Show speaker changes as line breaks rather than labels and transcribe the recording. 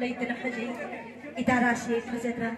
ليتنا حجي إدارة شيخ حزتنا